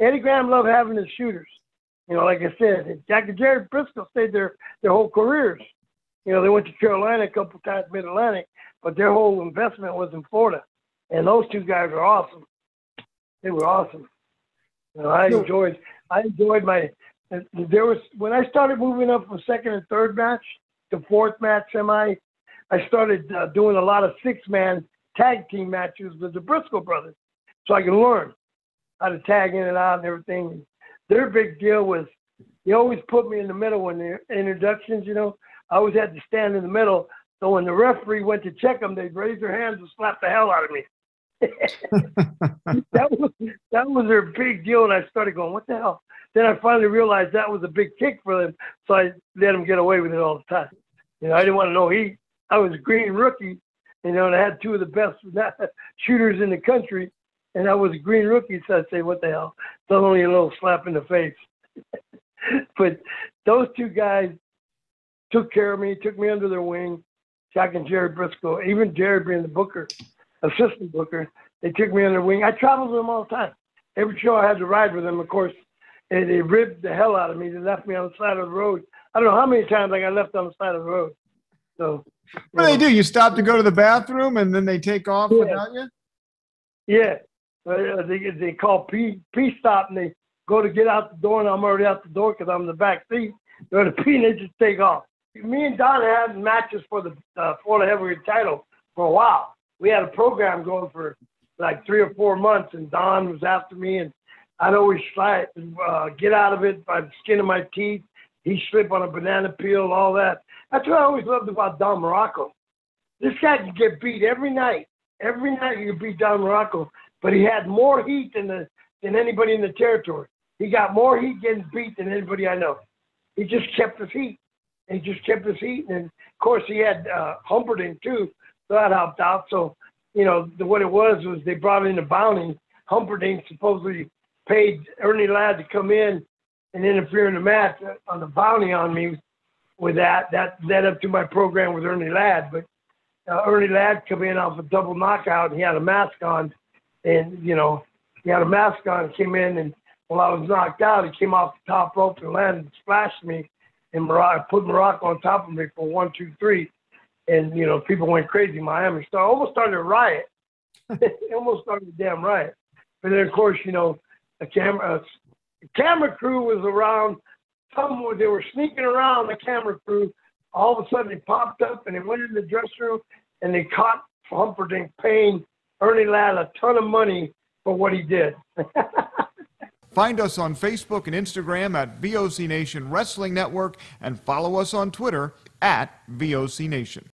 Eddie Graham loved having his shooters. You know, like I said, Jack and Jerry Brisco stayed there their whole careers. You know, they went to Carolina a couple times, Mid Atlantic, but their whole investment was in Florida. And those two guys were awesome. They were awesome. You know, I enjoyed I enjoyed my there was when I started moving up from second and third match to fourth match semi, I I started uh, doing a lot of six man tag team matches with the Brisco brothers, so I could learn how to tag in and out and everything. Their big deal was they always put me in the middle when the introductions. You know, I always had to stand in the middle. So when the referee went to check them, they'd raise their hands and slap the hell out of me. that was that was their big deal, and I started going, "What the hell?" Then I finally realized that was a big kick for them, so I let them get away with it all the time. You know, I didn't want to know he. I was a green rookie, you know, and I had two of the best shooters in the country, and I was a green rookie, so I'd say, "What the hell?" It's only a little slap in the face. but those two guys took care of me, took me under their wing. Jack and Jerry Brisco, even Jerry being the booker, assistant booker, they took me under their wing. I traveled with them all the time. Every show I had to ride with them, of course, and they ribbed the hell out of me. They left me on the side of the road. I don't know how many times I got left on the side of the road. So what do they do? You stop to go to the bathroom and then they take off yeah. without you? Yeah. They, they call P, P stop and they go to get out the door and I'm already out the door because I'm in the back seat. Go to P and they just take off. Me and Don had matches for the uh, Florida heavyweight title for a while. We had a program going for like three or four months and Don was after me and I'd always try uh, get out of it by the skin of my teeth. He slip on a banana peel, all that. That's what I always loved about Don Muraco. This guy could get beat every night. Every night you could beat Don Muraco, but he had more heat than the than anybody in the territory. He got more heat getting beat than anybody I know. He just kept his heat. He just kept his heat, and of course he had uh, Humperdink too, so that helped out. So you know the, what it was was they brought in a bounty. Humperdink supposedly paid Ernie Ladd to come in and interfere in the match on the bounty on me with that. That led up to my program with Ernie Ladd. But uh, Ernie Ladd come in off a double knockout and he had a mask on. And, you know, he had a mask on and came in. And while I was knocked out, he came off the top rope and landed and splashed me. And put Muraco on top of me for one, two, three. And, you know, people went crazy Miami. So I almost started a riot. almost started a damn riot. But then, of course, you know, a camera, a camera crew was around. Some they were sneaking around the camera crew. All of a sudden, he popped up and he went in the dressing room and they caught Humperdink paying Ernie Ladd a ton of money for what he did. Find us on Facebook and Instagram at VOC Nation Wrestling Network and follow us on Twitter at VOC Nation.